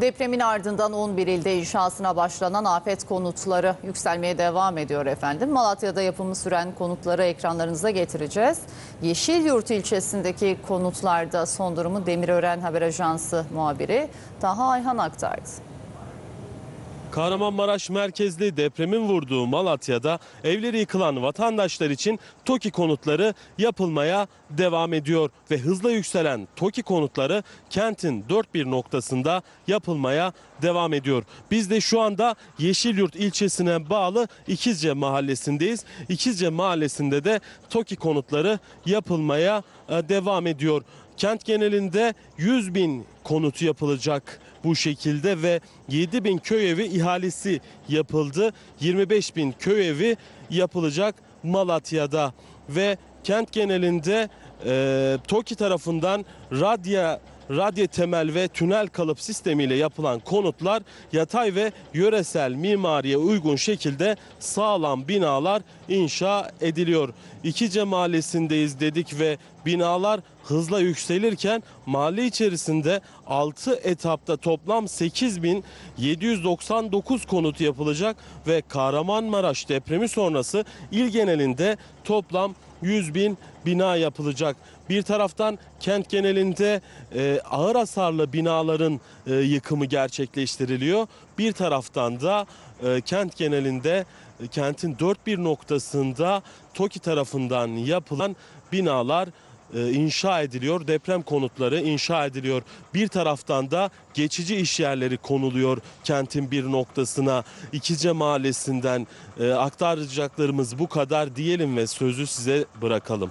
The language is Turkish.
Depremin ardından 11 ilde inşasına başlanan afet konutları yükselmeye devam ediyor efendim. Malatya'da yapımı süren konutları ekranlarınıza getireceğiz. Yeşilyurt ilçesindeki konutlarda son durumu Demirören Haber Ajansı muhabiri Taha Ayhan aktardı. Kahramanmaraş merkezli depremin vurduğu Malatya'da evleri yıkılan vatandaşlar için TOKİ konutları yapılmaya devam ediyor ve hızla yükselen TOKİ konutları kentin dört bir noktasında yapılmaya devam ediyor. Biz de şu anda Yeşilyurt ilçesine bağlı İkizce mahallesindeyiz. İkizce mahallesinde de TOKİ konutları yapılmaya e, devam ediyor. Kent genelinde 100 bin konut yapılacak bu şekilde ve 7 bin köy evi ihalesi yapıldı. 25 bin köy evi yapılacak Malatya'da ve kent genelinde e, TOKİ tarafından radya radyo temel ve tünel kalıp sistemiyle yapılan konutlar yatay ve yöresel mimariye uygun şekilde sağlam binalar inşa ediliyor. İkice mahallesindeyiz dedik ve binalar hızla yükselirken mahalle içerisinde 6 etapta toplam 8799 konut yapılacak ve Kahramanmaraş depremi sonrası il genelinde toplam 100 bin bina yapılacak. Bir taraftan kent genelinde e, ağır hasarlı binaların e, yıkımı gerçekleştiriliyor. Bir taraftan da e, kent genelinde kentin dört bir noktasında TOKİ tarafından yapılan binalar inşa ediliyor. Deprem konutları inşa ediliyor. Bir taraftan da geçici iş yerleri konuluyor kentin bir noktasına. İkice Mahallesi'nden e, aktaracaklarımız bu kadar diyelim ve sözü size bırakalım.